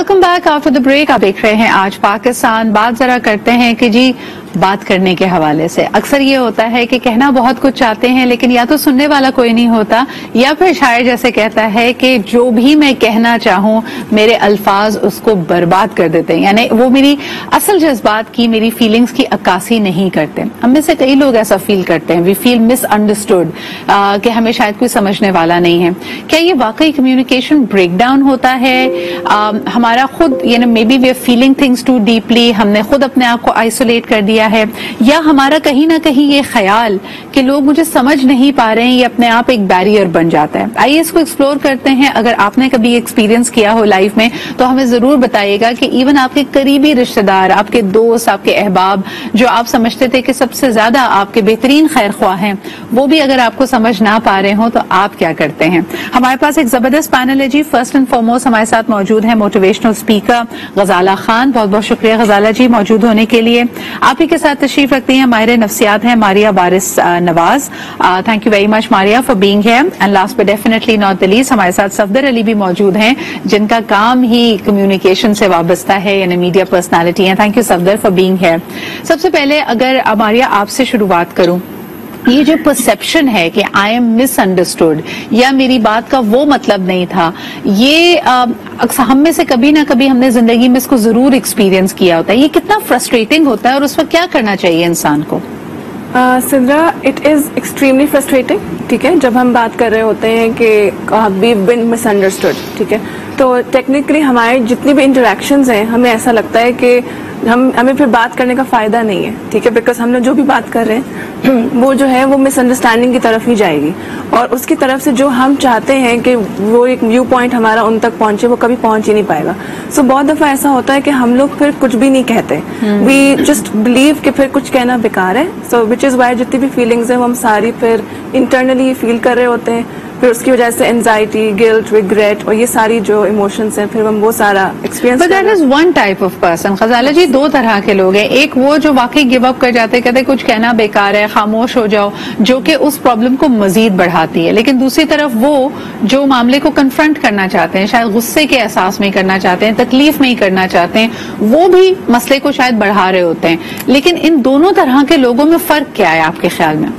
Welcome back after the break आप देख रहे हैं आज पाकिस्तान। बात जरा करते हैं कि जी बात करने के हवाले से। अक्सर ये होता है कि कहना बहुत कुछ चाहते हैं लेकिन या तो सुनने वाला कोई नहीं होता या फिर शायर जैसे कहता है कि जो भी मैं कहना चाहूँ मेरे अल्फाज उसको बर्बाद कर देते हैं। यानी वो मेरी असल जज्बात की मेरी फीलिंग्स की अक्कासी नहीं करते। हम में से कई लोग ऐसा फील करते हैं। वी फील मिस मिसअंडरस्टूड कि हमें शायद कोई समझने वाला नहीं है। क्या ये वाकई कम्युनिकेशन ब्रेक डाउन होता है? आ, हमारा खुद यानी maybe we are feeling things too deeply हमने खुद अपने आप को आइसोलेट कर दिया है। या हमारा कहीं ना कहीं ये ख्याल कि लोग मुझे समझ नहीं पा रहे हैं, ये अपने आप एक बैरियर बन जाता है। आइए इसको एक्सप्लोर करते हैं। अगर आपने कभी एक्सपीरियंस किया हो लाइफ में तो हमें ज़रूर बताइएगा कि इवन आपके करीबी रिश्तेदार, आपके दोस्त, आपके अहबाब, जो आप समझते थे कि सबसे ज़्यादा आपके बेहतरीन खैर ख्वाह हैं, वो भी अगर आपको समझ ना पा रहे हो तो आप क्या करते हैं? हमारे पास एक ज़बरदस्त पैनल है जी। फ़र्स्ट एंड फॉरमोस्ट हमारे साथ मौजूद है मोटिवेशनल स्पीकर गजाला खान। बहुत बहुत शुक्रिया गजाला जी मौजूद होने के लिए। आप ही के साथ तशरीफ़ रखती हैं माहिर नफसियात हैं Maria Baris Nawaz. Thank you very much Maria for being here and last पर डेफिनेटली नॉट द लीस्ट हमारे साथ सफदर अली भी मौजूद हैं, जिनका काम ही कम्युनिकेशन से वाबस्ता है, यानी मीडिया पर्सनैलिटी है। Thank you Safdar for being है सबसे पहले अगर मारिया आपसे शुरुआत करूँ। ये जो परसेप्शन है कि आई एम मिसअंडरस्टूड या मेरी बात का वो मतलब नहीं था, ये अक्सर हम में से कभी ना कभी हमने ज़िंदगी में इसको ज़रूर एक्सपीरियंस किया होता है। ये कितना फ्रस्ट्रेटिंग होता है और उस पर क्या करना चाहिए इंसान को? Sidra it is extremely frustrating ठीक है? जब हम बात कर रहे होते हैं कि वी बिन मिसअंडरस्टूड ठीक है? तो टेक्निकली हमारे जितनी भी इंटरेक्शंस हैं, हमें ऐसा लगता है कि हम हमें फिर बात करने का फ़ायदा नहीं है ठीक है? बिकॉज़ हम लोग जो भी बात कर रहे हैं वो जो है वो मिसअंडरस्टैंडिंग की तरफ़ ही जाएगी। और उसकी तरफ़ से जो हम चाहते हैं कि वो एक व्यू पॉइंट हमारा उन तक पहुँचे वो कभी पहुँच ही नहीं पाएगा। सो so, बहुत दफ़ा ऐसा होता है कि हम लोग फिर कुछ भी नहीं कहते। वी जस्ट बिलीव कि फिर कुछ कहना बेकार है। सो विच इज़ वाई जितनी भी फीलिंग्स है वो हम सारी फिर इंटरनली फील कर रहे होते हैं। फिर उसकी वजह से एनजाइटी गिल्ट रिग्रेट और ये सारी जो इमोशंस हैं फिर हम वो सारा experience but is one type of person Ghazala ji दो तरह के लोग हैं। एक वो जो वाकई गिव अप कर जाते कहते कुछ कहना बेकार है खामोश हो जाओ जो कि उस प्रॉब्लम को मजीद बढ़ाती है। लेकिन दूसरी तरफ़ वो जो मामले को कन्फ्रंट करना चाहते हैं शायद गुस्से के एहसास में करना चाहते हैं तकलीफ़ में ही करना चाहते हैं वो भी मसले को शायद बढ़ा रहे होते हैं। लेकिन इन दोनों तरह के लोगों में फ़र्क क्या है आपके ख्याल में?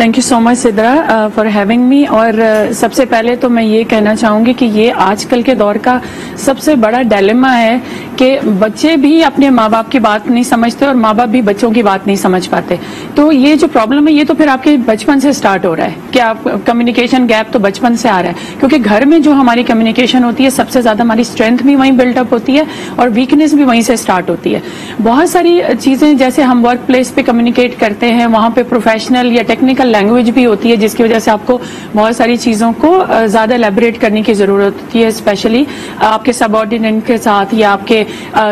Thank you so much Sidra for having me और uh, सबसे पहले तो मैं ये कहना चाहूँगी कि ये आजकल के दौर का सबसे बड़ा डायलेमा है कि बच्चे भी अपने माँ बाप की बात नहीं समझते और माँ बाप भी बच्चों की बात नहीं समझ पाते। तो ये जो प्रॉब्लम है ये तो फिर आपके बचपन से स्टार्ट हो रहा है। कि आप कम्युनिकेशन गैप तो बचपन से आ रहा है? क्योंकि घर में जो हमारी कम्युनिकेशन होती है सबसे ज़्यादा हमारी स्ट्रेंथ भी वहीं बिल्टअप होती है और वीकनेस भी वहीं से स्टार्ट होती है। बहुत सारी चीज़ें जैसे हम वर्क प्लेस पे कम्युनिकेट करते हैं वहाँ पे प्रोफेशनल या टेक्निकल टेक्निकल लैंग्वेज भी होती है, जिसकी वजह से आपको बहुत सारी चीज़ों को ज़्यादा एलेबरेट करने की ज़रूरत होती है स्पेशली आपके सबॉर्डिनेट के साथ या आपके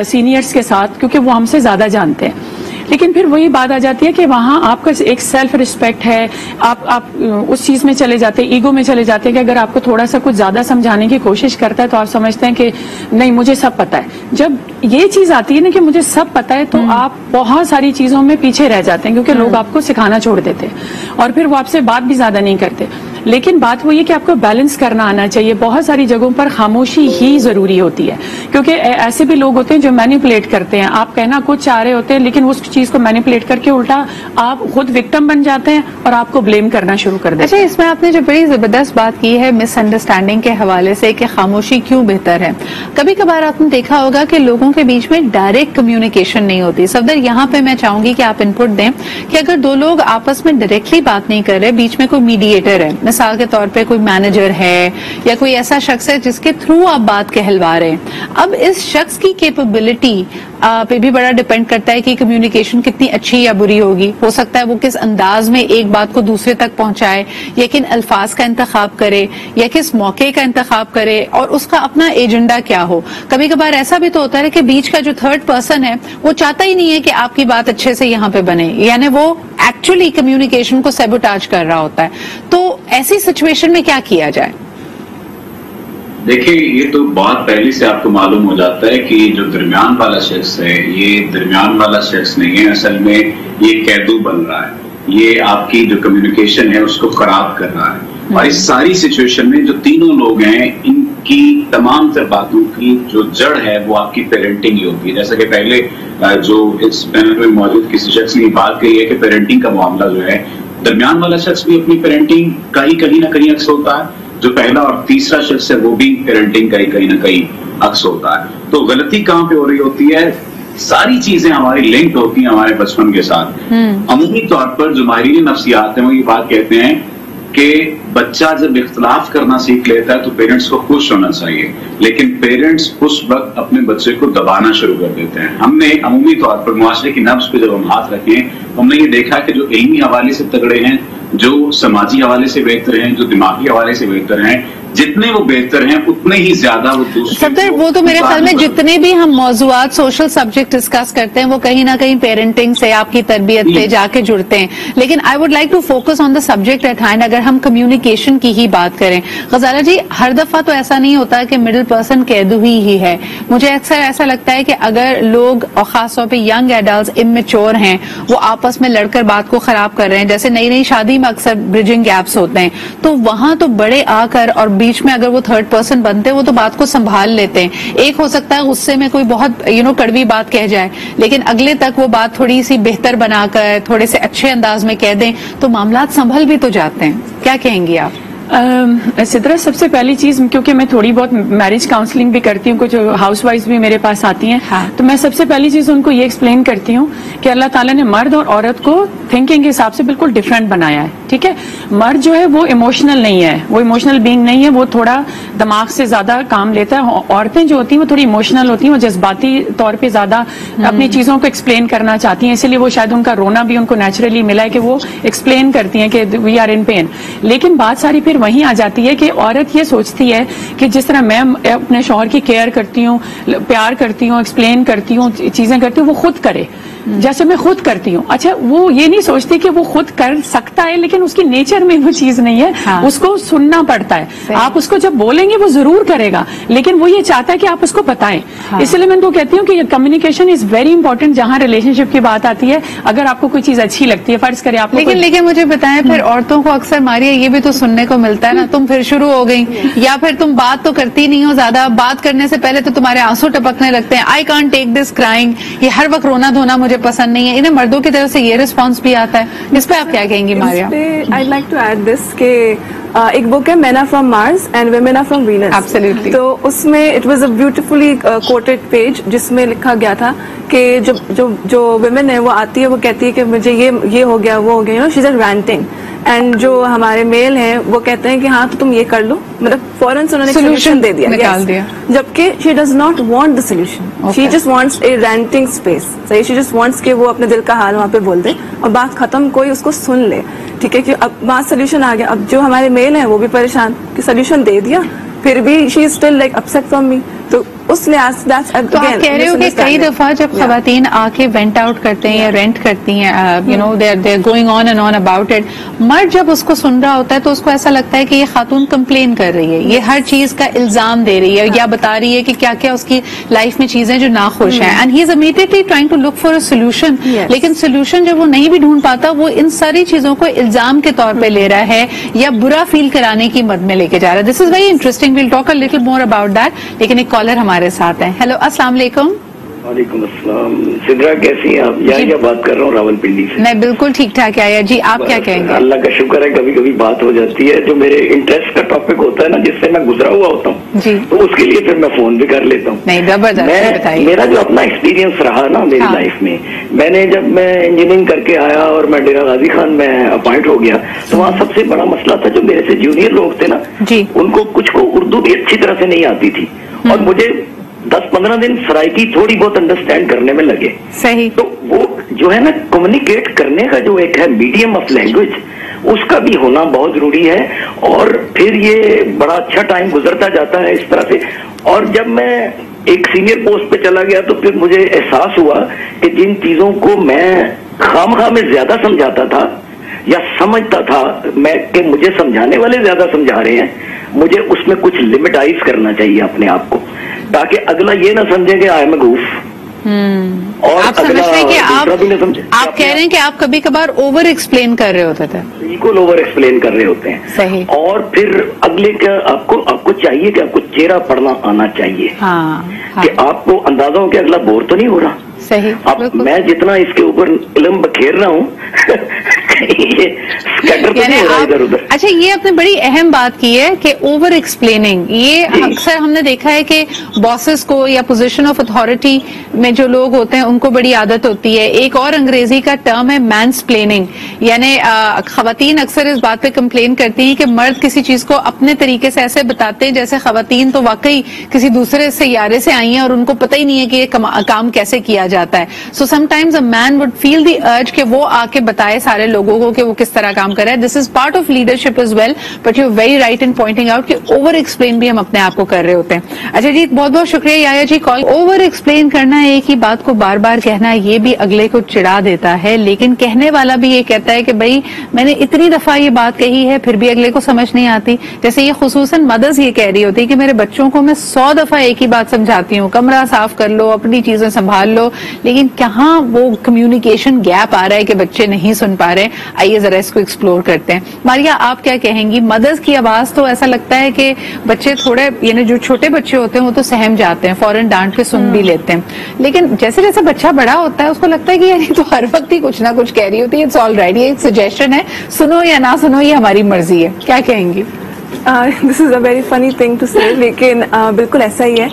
सीनियर्स के साथ, क्योंकि वो हमसे ज़्यादा जानते हैं। लेकिन फिर वही बात आ जाती है कि वहाँ आपका एक सेल्फ रिस्पेक्ट है आप आप उस चीज़ में चले जाते हैं ईगो में चले जाते हैं कि अगर आपको थोड़ा सा कुछ ज़्यादा समझाने की कोशिश करता है तो आप समझते हैं कि नहीं मुझे सब पता है जब ये चीज़ आती है ना कि मुझे सब पता है तो हम्म। आप बहुत सारी चीज़ों में पीछे रह जाते हैं क्योंकि लोग हम्म। आपको सिखाना छोड़ देते हैं और फिर वो आपसे बात भी ज़्यादा नहीं करते लेकिन बात वो ये कि आपको बैलेंस करना आना चाहिए। बहुत सारी जगहों पर खामोशी ही ज़रूरी होती है क्योंकि ऐसे भी लोग होते हैं जो मैनिपुलेट करते हैं। आप कहना कुछ चाह रहे होते हैं लेकिन उस चीज़ को मैनिपुलेट करके उल्टा आप खुद विक्टम बन जाते हैं और आपको ब्लेम करना शुरू कर देते अच्छा इसमें आपने जो बड़ी ज़बरदस्त बात की है मिसअंडरस्टैंडिंग के हवाले से कि खामोशी क्यों बेहतर है। कभी कभार आपने देखा होगा कि लोगों के बीच में डायरेक्ट कम्युनिकेशन नहीं होती। सफदर यहाँ पे मैं चाहूँगी कि आप इनपुट दें कि अगर दो लोग आपस में डायरेक्टली बात नहीं कर रहे बीच में कोई मीडिएटर है मिसाल के तौर पे कोई मैनेजर है या कोई ऐसा शख्स है जिसके थ्रू आप बात कहलवा रहे हैं। अब इस शख्स की कैपेबिलिटी पे भी बड़ा डिपेंड करता है कि कम्युनिकेशन कितनी अच्छी या बुरी होगी। हो सकता है वो किस अंदाज में एक बात को दूसरे तक पहुँचाए, या किन अल्फाज का इंतखाब करे, या किस मौके का इंतखाब करे, और उसका अपना एजेंडा क्या हो। कभी कभार ऐसा भी तो होता है कि बीच का जो थर्ड पर्सन है, वो चाहता ही नहीं है कि आपकी बात अच्छे से यहाँ पे बने। यानी वो एक्चुअली कम्युनिकेशन को सेबोटाज कर रहा होता है। तो ऐसी सिचुएशन में क्या किया जाए? देखिए ये तो बहुत पहले से आपको मालूम हो जाता है कि जो दरमियान वाला शख्स है ये दरमियान वाला शख्स नहीं है असल में ये कैदू बन रहा है। ये आपकी जो कम्युनिकेशन है उसको खराब कर रहा है। और इस सारी सिचुएशन में जो तीनों लोग हैं इनकी तमाम तर बातों की जो जड़ है वो आपकी पेरेंटिंग ही होती है। जैसा कि पहले जो इस पैनल में मौजूद किसी शख्स ने बात कही है कि पेरेंटिंग का मामला जो है दरमियान वाला शख्स भी अपनी पेरेंटिंग का ही कहीं ना कहीं अक्स होता है। जो पहला और तीसरा शख्स है वो भी पेरेंटिंग का ही कहीं ना कहीं अक्स होता है। तो गलती कहाँ पे हो रही होती है? सारी चीज़ें हमारी लिंक्ड होती हैं हमारे बचपन के साथ। अमूमी तौर पर जो माहिरीन नफ्सियात हैं वो ये बात कहते हैं कि बच्चा जब इख्तलाफ करना सीख लेता है तो पेरेंट्स को खुश होना चाहिए। लेकिन पेरेंट्स उस वक्त अपने बच्चे को दबाना शुरू कर देते हैं। हमने अमूमी तौर पर मुआशरे की नब्ज पे जब हम हाथ रखें तो हमने ये देखा कि जो इलमी हवाले से तगड़े हैं जो समाजी हवाले से बेहतर हैं जो दिमागी हवाले से बेहतर हैं जितने वो बेहतर हैं उतने ही ज़्यादा वो दूसरे सफदर वो तो मेरे ख्याल में जितने भी हम मौजूद सोशल सब्जेक्ट डिस्कस करते हैं वो कहीं ना कहीं पेरेंटिंग से आपकी तरबियत पे जी। जाके जुड़ते हैं। लेकिन I would like to focus on the subject at hand अगर हम कम्युनिकेशन की ही बात करें। गजाला जी हर दफ़ा तो ऐसा नहीं होता कि मिडिल पर्सन कैदू ही ही है। मुझे अक्सर ऐसा लगता है कि अगर लोग और खासतौर पर यंग एडल्ट इमेच्योर हैं वो आपस में लड़कर बात को खराब कर रहे हैं। जैसे नई नई शादी में अक्सर ब्रिजिंग गैप्स होते हैं। तो वहाँ तो बड़े आकर और बीच में अगर वो थर्ड पर्सन बनते हैं, वो तो बात को संभाल लेते हैं। एक हो सकता है गुस्से में कोई बहुत यू नो कड़वी बात कह जाए, लेकिन अगले तक वो बात थोड़ी सी बेहतर बनाकर, थोड़े से अच्छे अंदाज में कह दें तो मामला संभल भी तो जाते हैं। क्या कहेंगी आप? सिद्रा सबसे पहली चीज़ क्योंकि मैं थोड़ी बहुत मैरिज काउंसलिंग भी करती हूँ कुछ हाउस वाइफ भी मेरे पास आती हैं हाँ। तो मैं सबसे पहली चीज़ उनको ये एक्सप्लेन करती हूँ कि अल्लाह ताला ने मर्द और औरत को थिंकिंग के हिसाब से बिल्कुल डिफरेंट बनाया है ठीक है? मर्द जो है वो इमोशनल नहीं है वो इमोशनल बींग नहीं है वो थोड़ा दिमाग से ज़्यादा काम लेता है औरतें जो होती हैं वो थोड़ी इमोशनल होती हैं वो जज्बाती तौर पर ज़्यादा अपनी चीज़ों को एक्सप्लेन करना चाहती हैं इसीलिए वो शायद उनका रोना भी उनको नेचुरली मिला है कि वो एक्सप्लेन करती हैं कि वी आर इन पेन लेकिन बात सारी फिर वहीं आ जाती है कि औरत ये सोचती है कि जिस तरह मैं अपने शोहर की केयर करती हूँ, प्यार करती हूँ एक्सप्लेन करती हूँ, चीज़ें करती हूँ, वो खुद करे। जैसे मैं खुद करती हूँ। अच्छा वो ये नहीं सोचती कि वो खुद कर सकता है लेकिन उसकी नेचर में वो चीज़ नहीं है। हाँ। उसको सुनना पड़ता है। आप उसको जब बोलेंगे वो ज़रूर करेगा लेकिन वो ये चाहता है कि आप उसको बताएँ। हाँ। इसलिए मैं तो कहती हूँ कि कम्युनिकेशन इज़ वेरी इंपॉर्टेंट जहाँ रिलेशनशिप की बात आती है। अगर आपको कोई चीज़ अच्छी लगती है फ़र्ज़ करें आप लेकिन लेकिन मुझे बताएँ फिर औरतों को अक्सर मारिया ये भी तो सुनने को मिलता है ना तुम फिर शुरू हो गई। या फिर तुम बात तो करती नहीं हो ज़्यादा बात करने से पहले तो तुम्हारे आँसू टपकने लगते हैं। I can't take this crying ये हर वक्त रोना धोना मुझे पसंद नहीं है। इन्हें मर्दों की तरफ़ से ये रिस्पॉन्स भी आता है। इस पर आप क्या कहेंगी Maria? I like to add this के uh, एक बुक है men from Mars and women are from Venus absolutely तो उसमें it was a beautifully quoted page जिसमें लिखा गया था कि जो जो जो वेमेन है वो आती है वो कहती है कि मुझे ये ये हो गया वो हो गया you know she is ranting and जो हमारे मेल हैं वो कहते हैं कि हाँ तो तुम ये कर लो। मतलब फ़ौरन से उन्होंने सोल्यूशन दे दिया। निकाल yes. दिया। जबकि she does not want the solution she. Just wants a ranting space सही शी जस्ट वांट्स कि वो अपने दिल का हाल वहाँ पे बोल दे और बात खत्म कोई उसको सुन ले। ठीक है कि अब वहाँ सोल्यूशन आ गया। अब जो हमारे मेल हैं वो भी परेशान कि सोल्यूशन दे दिया। फिर भी she is still like upset from me तो उस लिहाज दैट्स तो आप कह रहे हो कि कई दफ़ा जब खातन आके वेंट आउट करते हैं या रेंट करती हैं you know they they going on and on about it मर्द जब उसको सुन रहा होता है तो उसको ऐसा लगता है कि ये खातून कंप्लेन कर रही है ये हर चीज़ का इल्ज़ाम दे रही है या बता रही है कि क्या क्या उसकी लाइफ में चीज़ें जो नाखुश हैं। And he is immediately trying to look for a solution लेकिन सोल्यूशन जब वो नहीं भी ढूंढ पाता वो इन सारी चीज़ों को इल्ज़ाम के तौर पर ले रहा है या बुरा फील कराने की मद में लेके जा रहा है। This is very interesting will talk a little more about that लेकिन एक कॉलर हमारे साथ हैं। हेलो अस्सलाम वालेकुम। वालेकुम अस्सलाम। सिद्रा कैसी हैं आप? यहाँ। क्या बात कर रहा हूँ रावलपिंडी से? मैं बिल्कुल ठीक ठाक आया जी। आप क्या कहेंगे? अल्लाह का शुक्र है कभी कभी बात हो जाती है। जो मेरे इंटरेस्ट का टॉपिक होता है ना जिससे मैं गुजरा हुआ होता हूँ जी। तो उसके लिए फिर मैं फ़ोन भी कर लेता हूँ। नहीं ज़बरदस्त मेरा जो अपना एक्सपीरियंस रहा ना मेरी हाँ। लाइफ में मैंने जब मैं इंजीनियरिंग करके आया और मैं डेरा गाजी खान में अपॉइंट हो गया तो वहाँ सबसे बड़ा मसला था जो मेरे से जूनियर लोग थे ना जी। उनको कुछ को उर्दू भी अच्छी तरह से नहीं आती थी। और मुझे दस पंद्रह दिन सराइकी थोड़ी बहुत अंडरस्टैंड करने में लगे। सही। तो वो जो है ना कम्युनिकेट करने का जो एक है मीडियम ऑफ़ लैंग्वेज उसका भी होना बहुत ज़रूरी है। और फिर ये बड़ा अच्छा टाइम गुजरता जाता है इस तरह से। और जब मैं एक सीनियर पोस्ट पे चला गया तो फिर मुझे एहसास हुआ कि जिन चीज़ों को मैं खाम खा में ज़्यादा समझाता था या समझता था मैं कि मुझे समझाने वाले ज़्यादा समझा रहे हैं मुझे उसमें कुछ लिमिटाइज करना चाहिए अपने आप को। ताकि अगला ये ना समझे कि आई एम गूफ और आप समझ अगला रहे हैं कि आप आप कह रहे हैं कि आप कभी कभार ओवर एक्सप्लेन कर रहे होते थे। बिल्कुल ओवर एक्सप्लेन कर रहे होते हैं। सही। और फिर अगले का आपको आपको चाहिए कि आपको चेहरा पढ़ना आना चाहिए। हाँ, हाँ। कि आपको अंदाज़ा हो कि अगला बोर तो नहीं हो रहा। सही अब मैं जितना इसके ऊपर इलम बखेर रहा हूँ तो अच्छा ये आपने बड़ी अहम बात की है कि ओवर एक्सप्लेनिंग ये अक्सर हमने देखा है कि बॉसेस को या पोजीशन ऑफ़ अथॉरिटी में जो लोग होते हैं उनको बड़ी आदत होती है। एक और अंग्रेज़ी का टर्म है मैंस प्लेनिंग यानी खातन अक्सर इस बात पे कंप्लेन करती हैं कि मर्द किसी चीज़ को अपने तरीके से ऐसे बताते हैं जैसे खातन तो वाकई किसी दूसरे सैारे से आई हैं और उनको पता ही नहीं है कि ये काम कैसे किया जाता है। So sometimes a man would feel the urge कि वो आके बताए सारे लोगों को कि वो किस तरह काम कर रहा है। This is part of leadership is well but you very right in pointing out कि ओवर एक्सप्लेन भी हम अपने आप को कर रहे होते हैं। अच्छा जी बहुत बहुत शुक्रिया याया जी कॉल ओवर एक्सप्लेन करना एक ही बात को बार बार कहना, ये भी अगले को चिड़ा देता है, लेकिन कहने वाला भी ये कहता है कि भाई, मैंने इतनी दफ़ा ये बात कही है, फिर भी अगले को समझ नहीं आती। जैसे ये खसूस मदर्स ये कह रही होती है कि मेरे बच्चों को मैं सौ दफ़ा एक ही बात समझाती हूँ, कमरा साफ़ कर लो, अपनी चीज़ें संभाल लो लेकिन कहाँ वो कम्युनिकेशन गैप आ रहा है कि बच्चे नहीं सुन पा रहे? आइए जरा इसको एक्सप्लोर करते हैं। मारिया आप क्या कहेंगी? मदर्स की आवाज़ तो ऐसा लगता है कि बच्चे थोड़े यानी जो छोटे बच्चे होते हैं वो तो सहम जाते हैं फॉरन डांट के सुन भी लेते हैं। लेकिन जैसे जैसे बच्चा बड़ा होता है उसको लगता है कि यार तो हर वक्त ही कुछ ना कुछ कह रही होती है इट्स ऑल राइट ये एक सजेशन है। सुनो या ना सुनो ये हमारी मर्ज़ी है। क्या कहेंगी? This is a very funny thing to say लेकिन uh, बिल्कुल ऐसा ही है।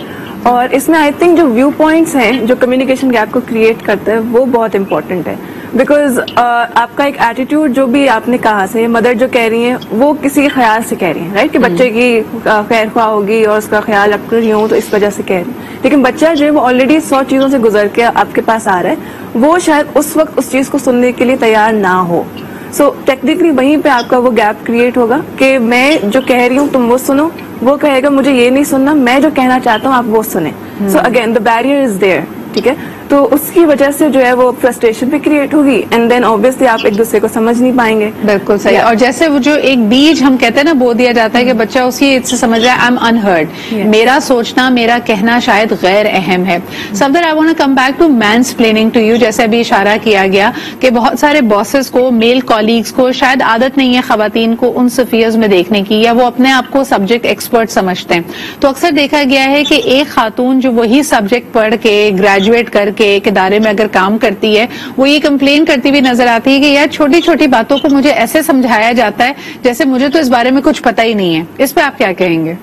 और इसमें आई थिंक जो व्यू पॉइंट्स हैं जो कम्युनिकेशन गैप को क्रिएट करते हैं वो बहुत इंपॉर्टेंट है। बिकॉज़ uh, आपका एक एटीट्यूड जो भी आपने कहा से मदर जो कह रही हैं वो किसी के ख्याल से कह रही हैं राइट कि बच्चे की uh, खैर ख्वाह होगी और उसका ख्याल रख रही हूँ तो इस वजह से कह रही हैं। लेकिन बच्चा जो है वो ऑलरेडी सौ चीज़ों से गुजर के आपके पास आ रहा है। वो शायद उस वक्त उस चीज़ को सुनने के लिए तैयार ना हो। सो so, टेक्निकली वहीं पे आपका वो गैप क्रिएट होगा कि मैं जो कह रही हूँ तुम वो सुनो। वो कहेगा मुझे ये नहीं सुनना मैं जो कहना चाहता हूँ आप वो सुने. So again the barrier is there ठीक है? तो उसकी वजह से जो है वो फ्रस्ट्रेशन भी क्रिएट होगी एंड देन ऑब्वियसली आप एक दूसरे को समझ नहीं पाएँगे। बिल्कुल सही। Yeah. और जैसे वो जो एक बीज हम कहते हैं ना बो दिया जाता है कि बच्चा उसी से समझ रहा है आई एम अनहर्ड मेरा सोचना मेरा कहना शायद गैर अहम है। Safdar I want come back to mansplaining to you जैसे अभी इशारा किया गया कि बहुत सारे बॉसेस को मेल कॉलीग्स को शायद आदत नहीं है खातन को उन सफियर्स में देखने की या वो अपने आप को सब्जेक्ट एक्सपर्ट समझते हैं। तो अक्सर देखा गया है कि एक खातून जो वही सब्जेक्ट पढ़ के ग्रेजुएट करके एक इदारे में अगर काम करती है, वो ये कंप्लेन करती हुई नज़र आती है कि यार छोटी छोटी बातों को मुझे ऐसे समझाया जाता है, जैसे मुझे तो इस बारे में कुछ पता ही नहीं है। इस पर आप क्या कहेंगे?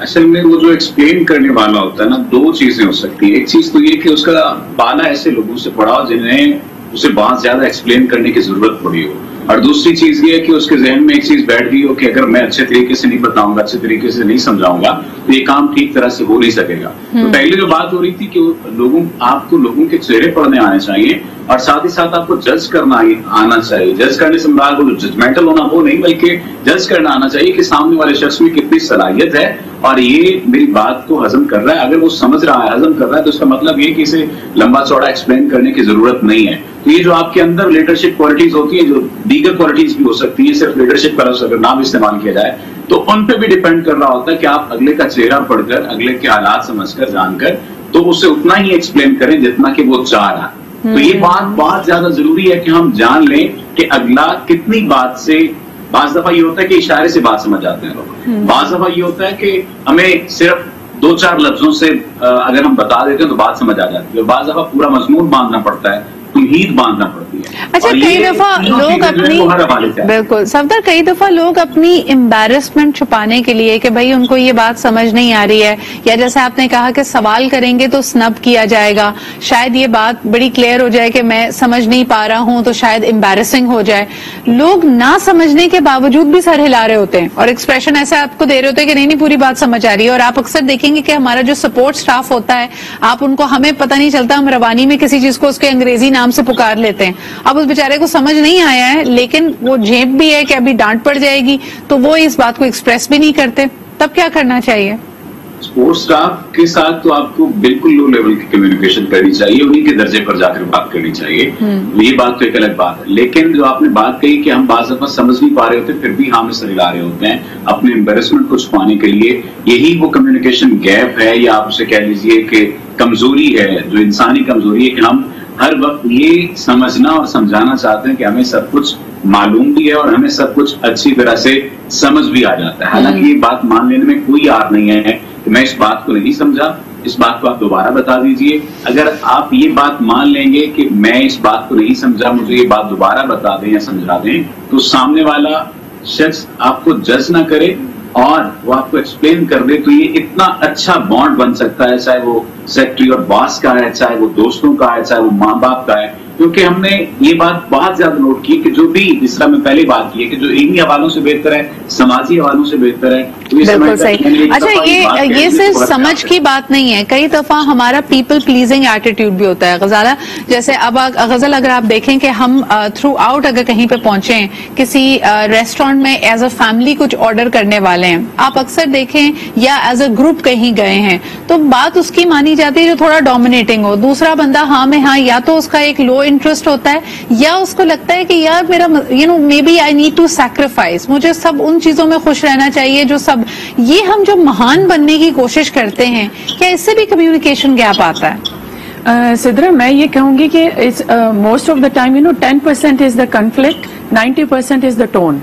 असल में वो जो एक्सप्लेन करने वाला होता है ना, दो चीज़ें हो सकती है। एक चीज़ तो ये कि उसका पाला ऐसे लोगों से पड़ा जिन्हें उसे बहुत ज़्यादा एक्सप्लेन करने की ज़रूरत पड़ी हो। और दूसरी चीज़ ये है कि उसके जहन में एक चीज़ बैठ गई हो कि अगर मैं अच्छे तरीके से नहीं बताऊँगा अच्छे तरीके से नहीं समझाऊँगा तो ये काम ठीक तरह से हो नहीं सकेगा। तो पहले जो बात हो रही थी कि लोगों आपको लोगों के चेहरे पढ़ने आने चाहिए और साथ ही साथ आपको जज करना आना चाहिए। जज करने से मुराद वो जजमेंटल होना वो नहीं, बल्कि जज करना आना चाहिए कि सामने वाले शख्स में कितनी सलाहियत है और ये मेरी बात को हजम कर रहा है। अगर वो समझ रहा है, हजम कर रहा है तो उसका मतलब ये कि इसे लंबा चौड़ा एक्सप्लेन करने की ज़रूरत नहीं है। तो ये जो आपके अंदर लीडरशिप क्वालिटीज होती है, जो दीगर क्वालिटीज भी हो सकती है, सिर्फ़ लीडरशिप का अगर नाम इस्तेमाल किया जाए तो उन पे भी डिपेंड कर रहा होता है कि आप अगले का चेहरा पढ़कर, अगले के हालात समझकर, जानकर तो उसे उतना ही एक्सप्लेन करें जितना कि वो चाह रहा है। तो ये बात बहुत ज़्यादा ज़रूरी है कि हम जान लें कि अगला कितनी बात से बाज दफ़ा ये होता है कि इशारे से बात समझ आते हैं लोग। बाज दफ़ा ये होता है कि हमें सिर्फ़ दो चार लफ्जों से अगर हम बता देते हैं तो बात समझ आ जाती है। बाज दफ़ा पूरा मजमून बांधना पड़ता है तुम्हीद बांधना पड़ता है। अच्छा कई दफ़ा लोग है अपनी हैं। बिल्कुल। सफदर कई दफ़ा लोग अपनी एम्बेरसमेंट छुपाने के लिए कि भाई उनको ये बात समझ नहीं आ रही है या जैसे आपने कहा कि सवाल करेंगे तो स्नब किया जाएगा। शायद ये बात बड़ी क्लियर हो जाए कि मैं समझ नहीं पा रहा हूँ तो शायद एम्बेरसिंग हो जाए। लोग ना समझने के बावजूद भी सर हिला रहे होते हैं। और एक्सप्रेशन ऐसे आपको दे रहे होते हैं कि नहीं नहीं पूरी बात समझ आ रही है। और आप अक्सर देखेंगे कि हमारा जो सपोर्ट स्टाफ होता है आप उनको हमें पता नहीं चलता हम रवानी में किसी चीज़ को उसके अंग्रेज़ी नाम से पुकार लेते हैं। अब उस बेचारे को समझ नहीं आया है लेकिन वो झेप भी है कि अभी डांट पड़ जाएगी तो वो इस बात को एक्सप्रेस भी नहीं करते। तब क्या करना चाहिए? स्पोर्ट्स स्टाफ के साथ तो आपको बिल्कुल लो लेवल की कम्युनिकेशन करनी चाहिए उन्हीं के दर्जे पर जाकर बात करनी चाहिए। ये बात तो एक अलग बात है। लेकिन जो आपने बात कही कि हम बाज दफ़ा समझ नहीं पा रहे होते फिर भी हम इसे हिला रहे होते हैं अपने एम्बेरसमेंट को छुपाने के लिए। यही वो कम्युनिकेशन गैप है या आप उसे कह लीजिए कि कमज़ोरी है जो इंसानी कमज़ोरी है कि हम हर वक्त ये समझना और समझाना चाहते हैं कि हमें सब कुछ मालूम भी है और हमें सब कुछ अच्छी तरह से समझ भी आ जाता है। हालाँकि ये बात मान लेने में कोई आर नहीं है कि मैं इस बात को नहीं समझा। इस बात को आप दोबारा बता दीजिए। अगर आप ये बात मान लेंगे कि मैं इस बात को नहीं समझा, मुझे ये बात दोबारा बता दें या समझा दें तो सामने वाला शख्स आपको जज ना करे और वो आपको एक्सप्लेन कर दे तो ये इतना अच्छा बॉन्ड बन सकता है, चाहे वो सेक्रेटरी और बॉस का है, चाहे वो दोस्तों का है, चाहे वो माँ बाप का है। क्योंकि हमने ये बात बहुत ज़्यादा नोट की कि जो भी जिस तरह मैं पहले बात की है कि जो इन्हीं हवालों से बेहतर है समाजी हवालों से बेहतर है तो बिल्कुल सही। अच्छा ये ये सिर्फ़ समझ की बात नहीं है। कई दफ़ा हमारा पीपल प्लीजिंग एटीट्यूड भी होता है। गजाला जैसे अब गज़ल अगर आप देखें कि हम थ्रू आउट अगर कहीं पे पहुँचे किसी रेस्टोरेंट में एज अ फैमिली कुछ ऑर्डर करने वाले हैं आप अक्सर देखें या एज अ ग्रुप कहीं गए हैं तो बात उसकी मानी जाती है जो थोड़ा डोमिनेटिंग हो। दूसरा बंदा हाँ में हाँ या तो उसका एक लो इंटरेस्ट होता है या उसको लगता है कि यार मेरा you know maybe I need to sacrifice मुझे सब उन चीज़ों में खुश रहना चाहिए जो सब ये हम जो महान बनने की कोशिश करते हैं क्या इससे भी कम्युनिकेशन गैप आता है? Uh, सिद्रा मैं ये कहूँगी कि it's most of the time you know ten percent is the conflict ninety percent is the tone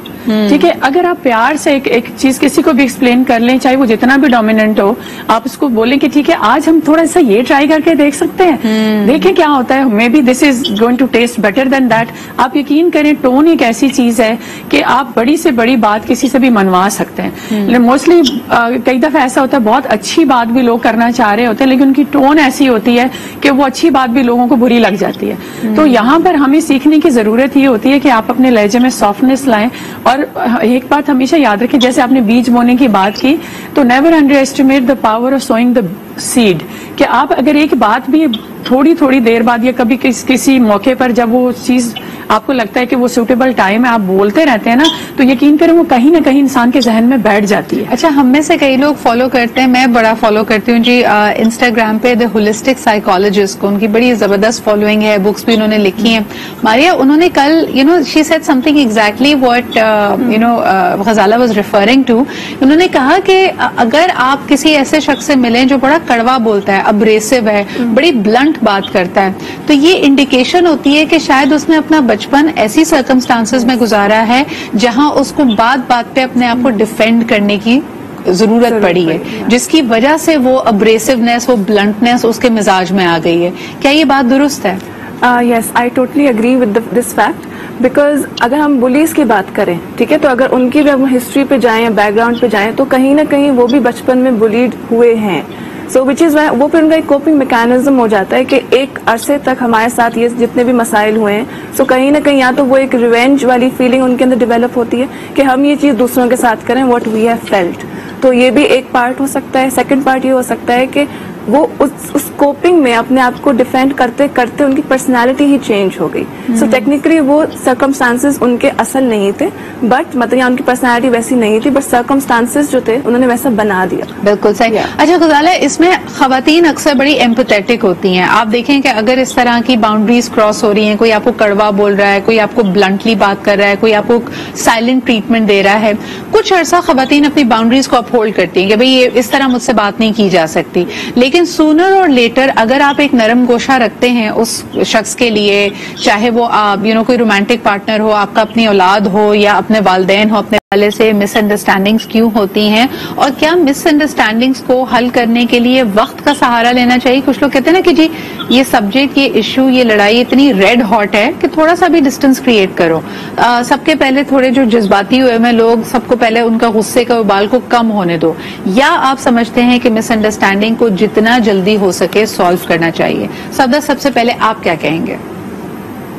ठीक है अगर आप प्यार से एक, एक चीज़ किसी को भी एक्सप्लेन कर लें चाहे वो जितना भी डोमिनेंट हो आप उसको बोलें कि ठीक है आज हम थोड़ा सा ये ट्राई करके देख सकते हैं। Hmm. देखें क्या होता है। Maybe this is going to taste better than that आप यकीन करें टोन एक ऐसी चीज़ है कि आप बड़ी से बड़ी बात किसी से भी मनवा सकते हैं। मोस्टली कई दफ़ा ऐसा होता है बहुत अच्छी बात भी लोग करना चाह रहे होते हैं लेकिन उनकी टोन ऐसी होती है कि वो अच्छी बात भी लोगों को बुरी लग जाती है। Hmm. तो यहाँ पर हमें सीखने की ज़रूरत ये होती है कि आप अपने लहजे में सॉफ्टनेस लाएँ। और एक बात हमेशा याद रखें, जैसे आपने बीज बोने की बात की तो never underestimate the power of sowing the seed कि आप अगर एक बात भी थोड़ी थोड़ी देर बाद या कभी किस, किसी मौके पर जब वो चीज़ आपको लगता है कि वो सुटेबल टाइम है आप बोलते रहते हैं ना तो यकीन करें वो कहीं ना कहीं इंसान के जहन में बैठ जाती है। अच्छा हम में से कई लोग फॉलो करते हैं मैं बड़ा फॉलो करती हूँ जी इंस्टाग्राम पे द होलिस्टिक साइकोलॉजिस्ट को उनकी बड़ी ज़बरदस्त फॉलोइंग है बुक्स भी उन्होंने लिखी हैं। मारिया उन्होंने कल you know she said something exactly what you know Ghazala was referring to उन्होंने कहा कि अगर आप किसी ऐसे शख्स से मिलें जो बड़ा कड़वा बोलता है अब्रेसिव है बड़ी ब्लंट बात करता है। तो ये इंडिकेशन होती है कि शायद उसने अपना बचपन ऐसी सर्कमस्टांसेस में गुजारा है जहाँ उसको बात बात पे अपने आप को डिफेंड करने की ज़रूरत पड़ी है। जिसकी वजह से वो अब्रेसिवनेस वो ब्लंटनेस उसके मिजाज में आ गई है। क्या ये बात दुरुस्त है? Yes I totally agree with this fact because अगर हम बुलीज की बात करें ठीक है तो अगर उनकी भी हम हिस्ट्री पे जाएँ या बैकग्राउंड पे जाएँ तो कहीं ना कहीं वो भी बचपन में बुलीड हुए हैं। सो विच इज़ वो फिर उनका एक कोपिंग मैकेनिज्म हो जाता है कि एक अरसे तक हमारे साथ ये जितने भी मसाइल हुए हैं सो कहीं ना कहीं या तो वो एक रिवेंज वाली फीलिंग उनके अंदर डेवलप होती है कि हम ये चीज़ दूसरों के साथ करें वॉट वी हैव फेल्ट तो ये भी एक पार्ट हो सकता है. सेकेंड पार्ट ये हो सकता है कि वो उस उस कोपिंग में अपने आप को डिफेंड करते करते उनकी पर्सनालिटी ही चेंज हो गई। सो टेक्निकली वो सर्कमस्टांसेस उनके असल नहीं थे बट मतलब या उनकी पर्सनालिटी वैसी नहीं थी बट सर्कमस्टांसेस जो थे उन्होंने वैसा बना दिया। बिल्कुल सही। Yeah. अच्छा गजाला इसमें खातन अक्सर बड़ी एम्पथेटिक होती हैं। आप देखें कि अगर इस तरह की बाउंड्रीज क्रॉस हो रही हैं कोई आपको कड़वा बोल रहा है कोई आपको ब्लंटली बात कर रहा है कोई आपको साइलेंट ट्रीटमेंट दे रहा है कुछ अरसा खातन अपनी बाउंड्रीज को अपहोल्ड करती हैं कि भाई ये इस तरह मुझसे बात नहीं की जा सकती। लेकिन सूनर और लेटर अगर आप एक नरम गोशा रखते हैं उस शख्स के लिए, चाहे वो आप यू नो कोई रोमांटिक पार्टनर हो, आपका अपनी औलाद हो या अपने वालदेन हो, अपने वाले से मिसअंडरस्टैंडिंग्स क्यों होती हैं? और क्या मिसअंडरस्टैंडिंग्स को हल करने के लिए वक्त का सहारा लेना चाहिए? कुछ लोग कहते हैं ना कि जी, ये सब्जेक्ट ये इशू ये लड़ाई इतनी रेड हॉट है कि थोड़ा सा भी डिस्टेंस क्रिएट करो। सबके पहले थोड़े जो जज्बाती हुए में लोग, सबको पहले उनका गुस्से का उबाल को कम होने दो। या आप समझते हैं कि मिसअंडरस्टैंडिंग को जितना जल्दी हो सके सॉल्व करना चाहिए। सदा, सबसे पहले आप क्या कहेंगे?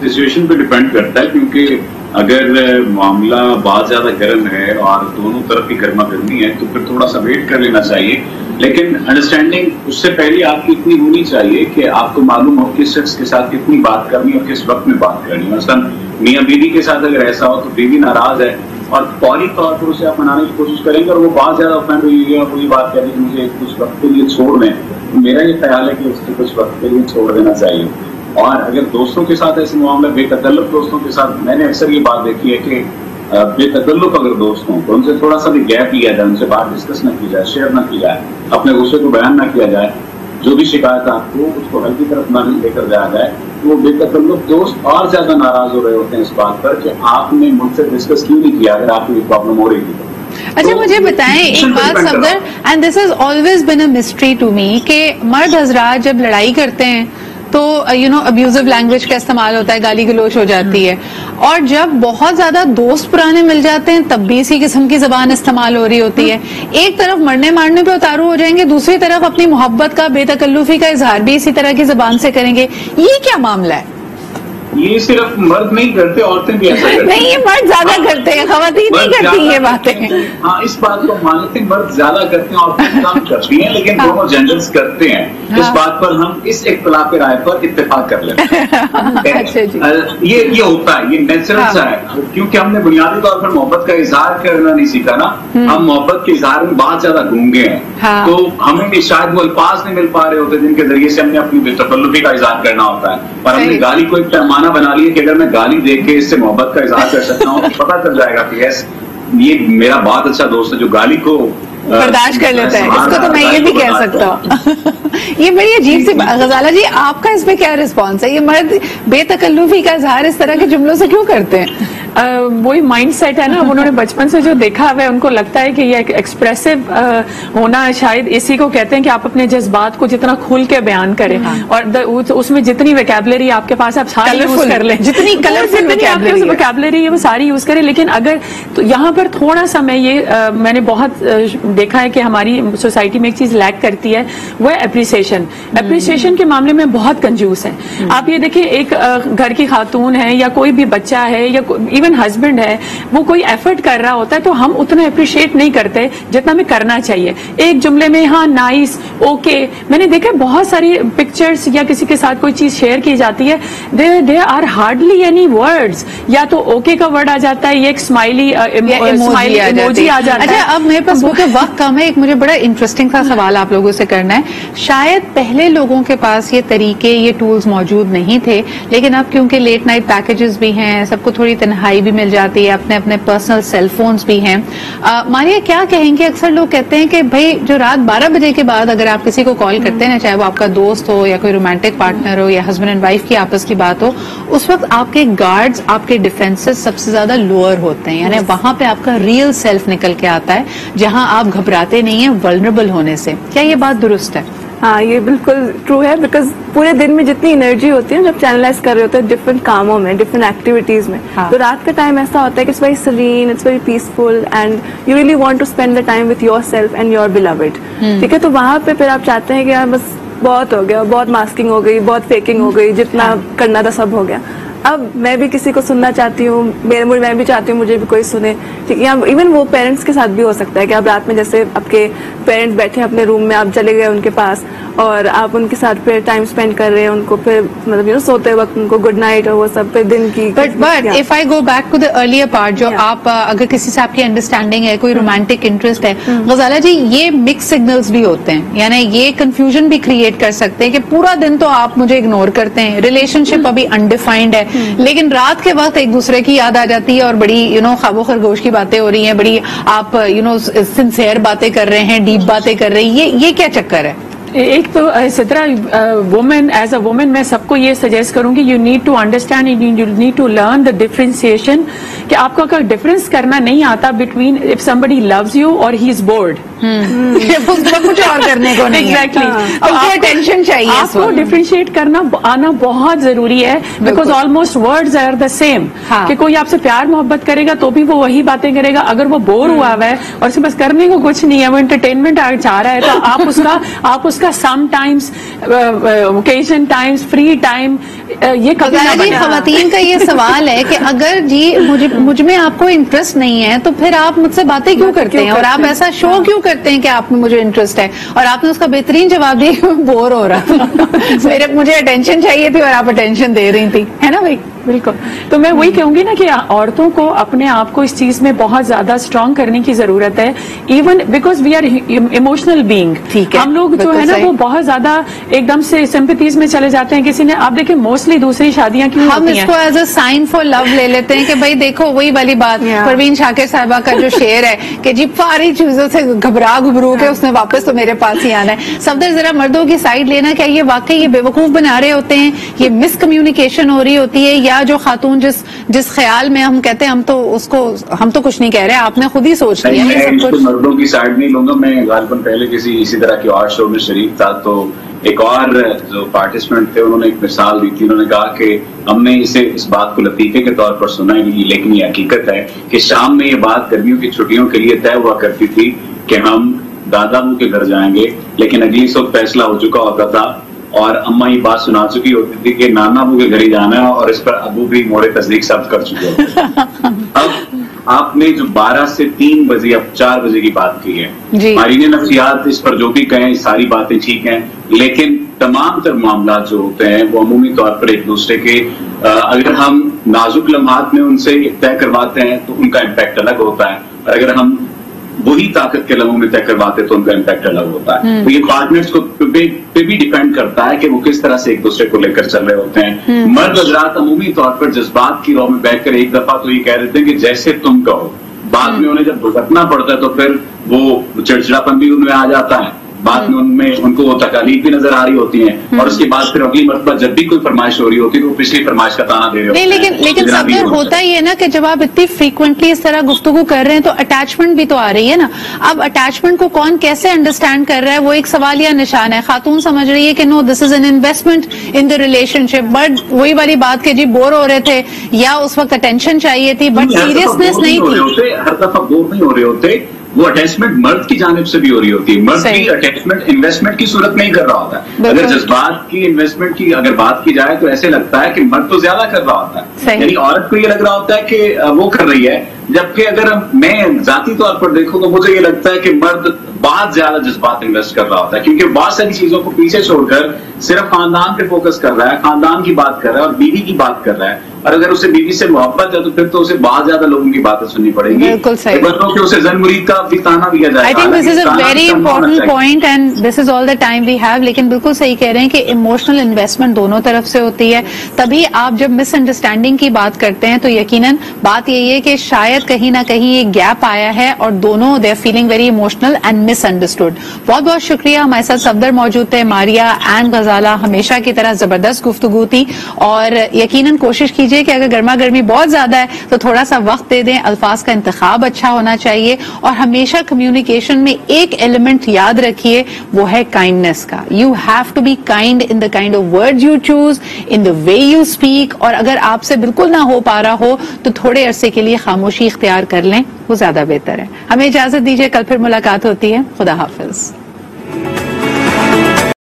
सिचुएशन पे डिपेंड करता है, क्योंकि अगर मामला बहुत ज़्यादा गर्म है और दोनों तरफ़ की गर्मा गर्मी है तो फिर थोड़ा सा वेट कर लेना चाहिए। लेकिन अंडरस्टैंडिंग उससे पहले आपकी इतनी होनी चाहिए कि आपको मालूम हो किस शख्स के साथ कितनी बात करनी और किस वक्त में बात करनी है। मसलन, मियाँ बीवी के साथ अगर ऐसा हो तो बीवी नाराज़ है और फौरी तौर पर उसे आप मनाने की कोशिश करेंगे और वो बहुत ज़्यादा ऑफेंड हुई है और वही बात करें मुझे कुछ वक्त के लिए छोड़ दें मेरा ये ख्याल है कि उसको कुछ वक्त के लिए छोड़ देना चाहिए। और अगर दोस्तों के साथ ऐसे मामले बेतकल्लुफ दोस्तों के साथ मैंने अक्सर ये बात देखी है कि बेतकल्लुफ अगर दोस्त हों तो उनसे थोड़ा सा भी गैप लिया जाए उनसे बात डिस्कस ना की जाए शेयर ना की जाए अपने गुस्से को बयान ना किया जाए जो भी शिकायत आपको उसको हल की तरफ़ ना लेकर जाया जाए तो वो बेतकल्लुफ दोस्त और ज़्यादा नाराज़ हो रहे होते हैं इस बात पर कि आपने मुझसे डिस्कस क्यों नहीं किया अगर आपको ये प्रॉब्लम हो रही थी तो। अच्छा तो मुझे बताएँ एक बात Safdar and this is always been a mystery to me कि मर्द हजरात जब लड़ाई करते हैं तो यू नो अब्यूजिव लैंग्वेज का इस्तेमाल होता है गाली गलोच हो जाती है। और जब बहुत ज़्यादा दोस्त पुराने मिल जाते हैं, तब भी इसी किस्म की जबान इस्तेमाल हो रही होती है। एक तरफ़ मरने मारने पे उतारू हो जाएँगे, दूसरी तरफ़ अपनी मोहब्बत का, बेतकल्लुफी का इजहार भी इसी तरह की जबान से करेंगे। ये क्या मामला है? ये सिर्फ़ मर्द नहीं करते औरतें भी ऐसा करती नहीं ये मर्द ज़्यादा करते हैं खातन नहीं करती ये बातें। हाँ। इस बात को मान लेते हैं मर्द ज़्यादा करते हैं औरतें कम करती हैं लेकिन हाँ। दोनों जेंडर्स करते हैं। इस हाँ। बात पर हम इस इख्तलाफ राय पर इतफाक कर लेते हैं। अच्छा ये ये होता है ये नेचुरल हाँ। सा है। क्योंकि हमने बुनियादी तौर पर मोहब्बत का इजहार करना नहीं सीखा ना। हम मोहब्बत के इजहार में बहुत ज़्यादा गूँगे हैं। हम्म। हाँ। तो हमें भी शायद वो अल्फाज नहीं मिल पा रहे होते जिनके ज़रिए से हमने अपनी बेतकल्लुफी का इजहार करना होता है। और हमने गाली को एक पैमाना बना लिया कि अगर मैं गाली देख के इससे मोहब्बत का इजहार कर सकता हूँ तो पता चल जाएगा कि यस ये मेरा बहुत अच्छा दोस्त है जो गाली को बर्दाश्त कर लेता है। इसको तो मैं ये भी कह सकता हूँ। ये बड़ी अजीब सी गजाला जी आपका इसमें क्या रिस्पॉन्स है? ये मर्द बेतकल्लुफी का इजहार इस तरह के जुमलों से क्यों करते हैं? वही माइंड सेट है ना अब उन्होंने बचपन से जो देखा हुआ है उनको लगता है कि ये एक एक्सप्रेसिव होना शायद इसी को कहते हैं कि आप अपने जज्बात को जितना खुल के बयान करें। और उसमें जितनी वेकेबलरी आपके पास आप सारी यूज़ कर लें। जितनी vocabulary है। है वो सारी यूज़ करें। लेकिन अगर तो यहाँ पर थोड़ा सा मैं ये मैंने बहुत देखा है कि हमारी सोसाइटी में एक चीज़ लैक करती है वो है अप्रिसिएशन अप्रिसिएशन के मामले में बहुत कंजूस है। आप ये देखिए एक घर की खातून है या कोई भी बच्चा है या इवन हस्बैंड है वो कोई एफर्ट कर रहा होता है तो हम उतना अप्रिशिएट नहीं करते जितना हमें करना चाहिए। एक जुमले में हाँ नाइस ओके मैंने देखा बहुत सारी पिक्चर्स या किसी के साथ कोई चीज़ शेयर की जाती है। They they are hardly any words या तो ओके का वर्ड आ जाता है ये एक स्माइली या emoji आ जाती है। अच्छा अब मेरे पास वो वक्त कम है एक मुझे बड़ा इंटरेस्टिंग सा सवाल आप लोगों से करना है। शायद पहले लोगों के पास ये तरीके ये टूल्स मौजूद नहीं थे लेकिन अब क्योंकि लेट नाइट पैकेजेस भी हैं सबको थोड़ी तन्हाई भी मिल जाती है, अपने अपने पर्सनल सेल भी हैं। मानिए, क्या कहेंगे? अक्सर लोग कहते हैं कि भाई, जो रात 12 बजे के बाद अगर आप किसी को कॉल करते हैं ना चाहे वो आपका दोस्त हो या कोई रोमांटिक पार्टनर हो या हस्बैंड एंड वाइफ की आपस की बात हो, उस वक्त आपके गार्ड्स आपके डिफेंसेस सबसे ज़्यादा लोअर होते हैं। यानी वहाँ पे आपका रियल सेल्फ निकल के आता है, जहाँ आप घबराते नहीं है वल्नरेबल होने से। क्या ये बात दुरुस्त है? हाँ ये बिल्कुल ट्रू है बिकॉज़ पूरे दिन में जितनी एनर्जी होती है जब चैनलाइज कर रहे होते हैं डिफरेंट कामों में डिफरेंट एक्टिविटीज़ में हाँ। तो रात का टाइम ऐसा होता है कि it's very serene it's very peaceful and you really want to spend the time with yourself and your beloved ठीक है तो वहाँ पे फिर आप चाहते हैं कि यार बस बहुत हो गया बहुत मास्किंग हो गई बहुत फेकिंग हो गई जितना हाँ. करना था सब हो गया अब मैं भी किसी को सुनना चाहती हूँ मेरे मुझे मैं भी चाहती हूँ मुझे भी कोई सुने ठीक है या इवन वो पेरेंट्स के साथ भी हो सकता है कि आप रात में जैसे आपके पेरेंट्स बैठे हैं अपने रूम में आप चले गए उनके पास और आप उनके साथ फिर टाइम स्पेंड कर रहे हैं उनको फिर मतलब यू नो सोते वक्त उनको गुड नाइट और वो सब फिर दिन की but but if I go back to the earlier part जो Yeah. आप अगर किसी से आपकी अंडरस्टैंडिंग है कोई रोमांटिक इंटरेस्ट है Hmm. गजाला जी ये मिक्स सिग्नल्स भी होते हैं यानी ये कंफ्यूजन भी क्रिएट कर सकते हैं कि पूरा दिन तो आप मुझे इग्नोर करते हैं रिलेशनशिप Hmm. अभी अनडिफाइंड है लेकिन रात के वक्त एक दूसरे की याद आ जाती है और बड़ी यू नो खाबो खरगोश की बातें हो रही हैं, बड़ी आप यू नो सिंसेयर बातें कर रहे हैं डीप बातें कर रहे हैं। ये ये क्या चक्कर है? एक तो Sidra women as a women मैं सबको ये सजेस्ट करूँगी you need to understand you need to learn the differentiation कि आपको अगर डिफरेंस करना नहीं आता between if somebody loves you और ही इज़ बोर्ड कुछ और करने को नहीं एग्जैक्टली हाँ। उनको attention चाहिए आपको। डिफरेंशिएट करना आना बहुत ज़रूरी है because almost words are the same. कि कोई आपसे प्यार मोहब्बत करेगा तो भी वो वही बातें करेगा। अगर वो बोर हुआ हुआ है और उसके पास करने को कुछ नहीं है वो एंटरटेनमेंट चाह रहा है तो आप उसका आप उसका sometimes occasion times free time ये कभी ना गजाला जी बनाए। खवातीन का ये सवाल है कि अगर जी मुझे मुझमें आपको इंटरेस्ट नहीं है तो फिर आप मुझसे बातें क्यों करते हैं? और आप ऐसा शो क्यों करते हैं कि आप में मुझे इंटरेस्ट है? और आपने उसका बेहतरीन जवाब दिया कि मैं बोर हो रहा था। मेरे मुझे अटेंशन चाहिए थी और आप अटेंशन दे रही थी। है ना भाई? बिल्कुल। तो मैं वही कहूँगी ना कि औरतों को अपने आप को इस चीज़ में बहुत ज़्यादा स्ट्रांग करने की ज़रूरत है even because we are emotional being ठीक है, हम लोग जो है ना वो बहुत ज़्यादा एकदम से सिंपथीज में चले जाते हैं किसी ने आप देखिए मोस्टली दूसरी शादियाँ क्यों हम इसको as a sign for love ले लेते हैं कि भाई देखो वही वाली बात। परवीन शाकिर साहबा का जो शेर है कि जी सारी चीज़ों से घबरा घबरू के उसने वापस तो मेरे पास ही आना है। सफदर जरा मर्दों की साइड लेना क्या ये वाकई ये बेवकूफ़ बना रहे होते हैं? ये मिसकम्युनिकेशन हो रही होती है या जो खातून जिस जिस ख्याल में हम कहते हैं हम तो उसको हम तो कुछ नहीं कह रहे आपने खुद ही सोच लिया। नहीं, सब कुछ मर्दों की साइड नहीं लूँगा मैं गालिबन पहले किसी इसी तरह के और शो में शरीक था तो एक और जो पार्टिसिपेंट थे उन्होंने एक मिसाल दी थी। उन्होंने कहा कि हमने इसे इस बात को लतीफे के तौर पर सुना ही नहीं लेकिन ये हकीकत है कि शाम में ये बात गर्मियों की छुट्टियों के लिए तय हुआ करती थी कि हम दादा के घर जाएँगे लेकिन अगली सुबह फैसला हो चुका होता था और अम्मा ये बात सुना चुकी होती थी कि नाना अबू के घर ही जाना है और इस पर अबू भी मोड़े तस्दीक साफ़ कर चुके होते अब आपने जो 12 से 3 बजे अब 4 बजे की बात की है। मारीने नफ्सियात इस पर जो भी कहें सारी बातें ठीक हैं लेकिन तमाम तर मामला जो होते हैं वो अमूमी तौर पर एक दूसरे के अगर हम नाजुक लम्हात में उनसे तय करवाते हैं तो उनका इम्पैक्ट अलग होता है और अगर हम वही ताकत के लम्हों में तय करवाते तो उनका इम्पैक्ट अलग होता है। तो ये पार्टनर्स को पे, पे भी डिपेंड करता है कि वो किस तरह से एक दूसरे को लेकर चल रहे होते हैं। मर्द हजरात अमूमी तौर पर जज्बात की रॉ में बैठकर एक दफ़ा तो ये कह देते हैं कि जैसे तुम कहो। बाद में उन्हें जब भुगतना पड़ता है तो फिर वो चिड़चिड़ापन भी उनमें आ जाता है। बाद में उनमें उनको वो तकालीफ भी नज़र आ रही होती हैं। और उसके बाद फिर अगली मरतबा जब भी कोई फरमाइश हो रही होती है तो पिछली फरमाइश का ताना दे रहे नहीं लेकिन। लेकिन सफदर होता ही। है ना कि जब आप इतनी फ्रीक्वेंटली इस तरह गुफ्तगू कर रहे हैं तो अटैचमेंट भी तो आ रही है ना। अब अटैचमेंट को कौन कैसे अंडरस्टैंड कर रहा है वो एक सवाल या निशान है। खातून समझ रही है कि no this is an investment in the relationship but वही वाली बात के जी बोर हो रहे थे या उस वक्त अटेंशन चाहिए थी बट सीरियसनेस नहीं थी। हर दफ़ा बोर नहीं हो रहे होते। वो अटैचमेंट मर्द की जानब से भी हो रही होती है। मर्द। की अटैचमेंट इन्वेस्टमेंट की सूरत नहीं ही कर रहा होता है। अगर जज्बात की इन्वेस्टमेंट की अगर बात की जाए तो ऐसे लगता है कि मर्द तो ज़्यादा कर रहा होता है। यानी औरत को ये लग रहा होता है कि वो कर रही है। जबकि अगर मैं जाती तौर पर देखूँ तो मुझे ये लगता है कि मर्द बहुत ज़्यादा जज्बात इन्वेस्ट कर रहा होता है क्योंकि बहुत सारी चीज़ों को पीछे छोड़कर सिर्फ़ खानदान पे फोकस कर रहा है खानदान की बात कर रहा है और बीवी की बात कर रहा है। और अगर उसे बीवी से मोहब्बत है तो फिर तो उसे बहुत ज़्यादा लोगों की बातें सुननी पड़ेगी। बिल्कुल सही। बल्कि उसे जन मुरीद का भी ताना दिया जाएगा I think this is a very important point and this is all the time we have लेकिन बिल्कुल सही कह रहे हैं कि इमोशनल इन्वेस्टमेंट दोनों तरफ़ से होती है। तभी आप जब मिसअंडरस्टैंडिंग की बात करते हैं तो यकीनन बात यही है कि शायद कहीं ना कहीं एक गैप आया है और दोनों they are feeling very emotional and misunderstood बहुत बहुत शुक्रिया। हमारे साथ सफदर मौजूद थे, मारिया एंड गजाला। हमेशा की तरह ज़बरदस्त गुफ्तगू थी और यकीनन कोशिश कीजिए कि अगर गर्मा गर्मी बहुत ज़्यादा है तो थोड़ा सा वक्त दे दें। अल्फाज का इंतखाब अच्छा होना चाहिए और हमेशा कम्युनिकेशन में एक एलिमेंट याद रखिए, वो है काइंडनेस का। You have to be kind in the kind of word you choose in the way you speak और अगर आपसे बिल्कुल ना हो पा रहा हो तो थोड़े अरसे के लिए खामोशी इख्तियार कर लें, वो ज़्यादा बेहतर है। हमें इजाज़त दीजिए, कल फिर मुलाकात होती है। खुदा हाफिज।